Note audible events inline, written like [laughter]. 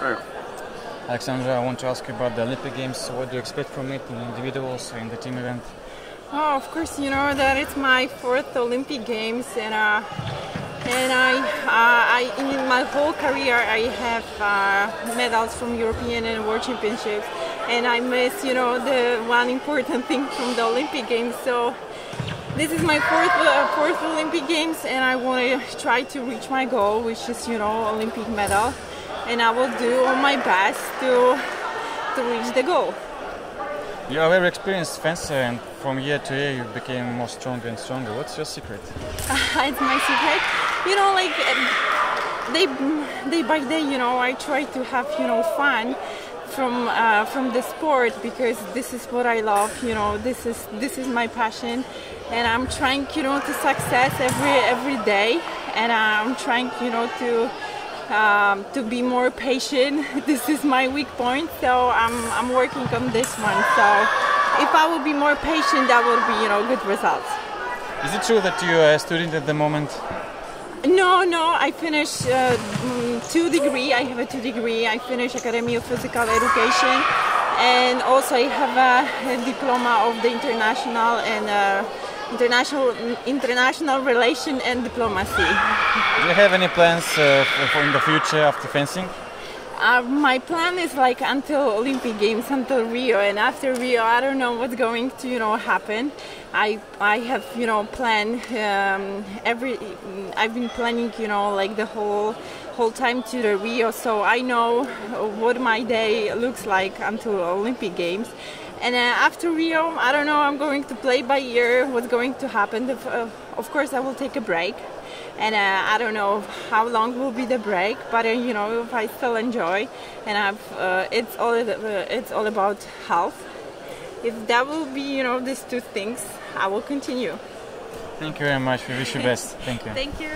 Right. Aleksandra, I want to ask you about the Olympic Games. What do you expect from it in individuals, in the team event? Oh, of course, you know that it's my fourth Olympic Games, and uh, and I, uh, I in my whole career I have uh, medals from European and World Championships, and I miss, you know, the one important [laughs] thing from the Olympic Games. So this is my fourth uh, fourth Olympic Games, and I want to try to reach my goal, which is, you know, Olympic medal, and I will do all my best to to reach the goal. You are a very experienced fencer, and from year to year you became more stronger and stronger. What's your secret? [laughs] it's my secret. You know, like day day by day, you know, I try to have you know fun from uh, from the sport because this is what I love. You know, this is this is my passion, and I'm trying you know to success every every day, and I'm trying you know to um, to be more patient. [laughs] This is my weak point, so I'm, I'm working on this one. So if I will be more patient, that will be, you know, good results. Is it true that you are a student at the moment? No, no, I finished uh, mm, two degree. I have a two degree. I finished Academy of Physical Education, and also I have a, a diploma of the international and uh, international international relation and diplomacy. Do you have any plans uh, for in the future after fencing? Uh, my plan is like until Olympic Games, until Rio, and after Rio, I don't know what's going to you know happen. I I have you know planned um, every. I've been planning you know like the whole whole time to the Rio, so I know what my day looks like until Olympic Games. And uh, after Rio, I don't know. I'm going to play by ear. What's going to happen? Uh, of course, I will take a break, and uh, I don't know how long will be the break. But uh, you know, if I still enjoy, and I've, uh, it's all uh, it's all about health. If that will be, you know, these two things, I will continue. Thank you very much. We wish you best. Thank you. Thank you.